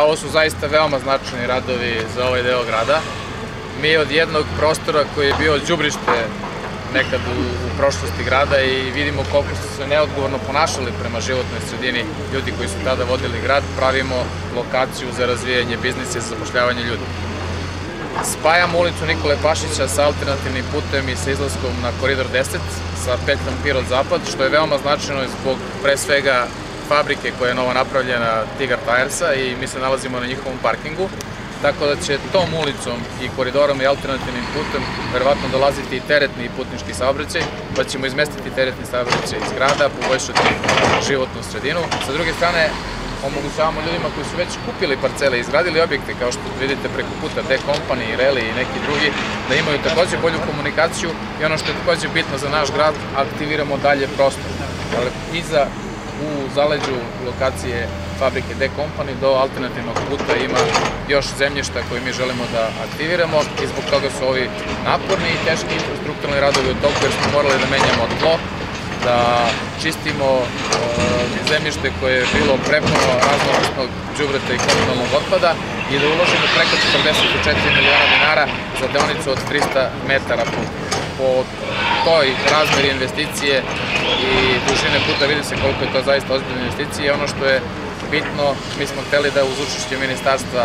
Ovo su zaista veoma značajni radovi za ovaj deo grada. Mi od jednog prostora koji je bio džubrište nekad u, u prošlosti grada i vidimo koliko su se neodgovorno ponašali prema životnoj sredini ljudi koji su tada vodili grad, pravimo lokaciju za razvijanje biznisa i za zapošljavanje ljudi. Spajamo ulicu Nikole Pašića sa alternativnim putem i sa izlaskom na koridor 10 sa petljom Pirot Zapad, što je veoma značajno zbog pre svega fabrike koja je novo napravljena Tigar Tiresa i mi se nalazimo na njihovom parkingu. Tako da će tom ulicom i koridorom i alternativnim putem verovatno dolaziti i teretni i putnički saobraćaj, pa ćemo izmestiti teretni saobraćaj iz grada, poboljšati životnu sredinu. Sa druge strane, omogućavamo ljudima koji su već kupili parcele i izgradili objekte, kao što vidite preko puta D-Company, Reli i neki drugi, da imaju takođe bolju komunikaciju i ono što je takođe bitno za naš grad, aktiviramo dalje prostor. Dakle, iza u zaleđu lokacije fabrike D-Company do alternativnog puta ima još zemljišta koje mi želimo da aktiviramo i zbog toga su ovi naporni i teški infrastrukturni radovi u toku jer smo morali da menjamo tlo, da čistimo e, zemljište koje je bilo prepuno raznovrstnog džubreta i komunalnog otpada i da uložimo preko 44 miliona dinara za deonicu od 300 metara po, toj razmeri investicije i dužine puta vidi se koliko je to zaista ozbiljna investicija i ono što je bitno, mi smo hteli da uz učešće ministarstva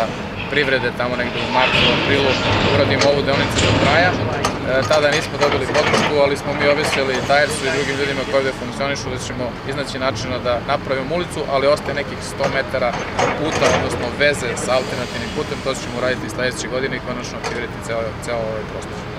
privrede tamo negde u martu, aprilu uradimo ovu deonicu do kraja. E, tada nismo dobili podršku, ali smo mi obesili Tajersu i drugim ljudima koji ovde funkcionišu da ćemo iznaći načina da napravimo ulicu, ali ostaje nekih 100 metara puta, odnosno veze sa alternativnim putem, to ćemo uraditi sledeće godine i konačno aktivirati ceo ovaj prostor.